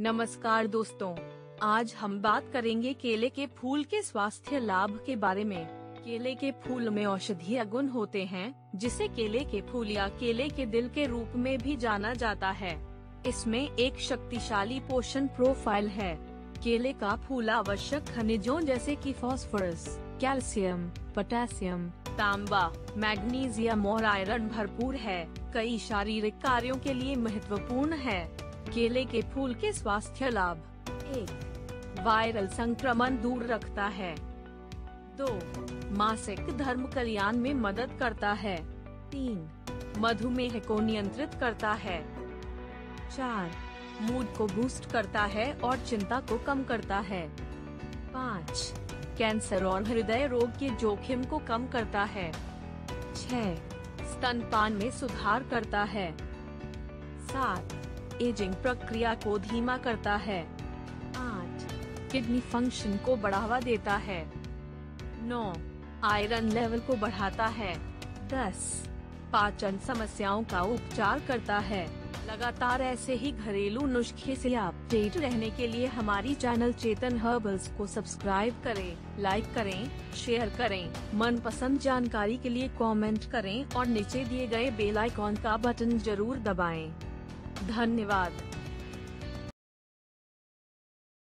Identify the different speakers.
Speaker 1: नमस्कार दोस्तों, आज हम बात करेंगे केले के फूल के स्वास्थ्य लाभ के बारे में। केले के फूल में औषधीय गुण होते हैं, जिसे केले के फूल या केले के दिल के रूप में भी जाना जाता है। इसमें एक शक्तिशाली पोषण प्रोफ़ाइल है। केले का फूल आवश्यक खनिजों जैसे कि फास्फोरस कैल्शियम पोटेशियम तांबा मैग्नीशियम और आयरन भरपूर है। कई शारीरिक कार्यों के लिए महत्वपूर्ण है। केले के फूल के स्वास्थ्य लाभ। एक, वायरल संक्रमण दूर रखता है। दो, मासिक धर्म कल्याण में मदद करता है। तीन, मधुमेह को नियंत्रित करता है। चार, मूड को बूस्ट करता है और चिंता को कम करता है। पाँच, कैंसर और हृदय रोग के जोखिम को कम करता है। छह, स्तनपान में सुधार करता है। सात एजिंग प्रक्रिया को धीमा करता है। आठ किडनी फ़ंक्शन को बढ़ावा देता है। नौ आयरन लेवल को बढ़ाता है। दस पाचन समस्याओं का उपचार करता है। लगातार ऐसे ही घरेलू नुस्खे से अपडेट रहने के लिए हमारी चैनल चेतन हर्बल्स को सब्सक्राइब करें, लाइक करें, शेयर करें। मनपसंद जानकारी के लिए कमेंट करें और नीचे दिए गए बेल आइकॉन का बटन ज़रूर दबाएँ। धन्यवाद।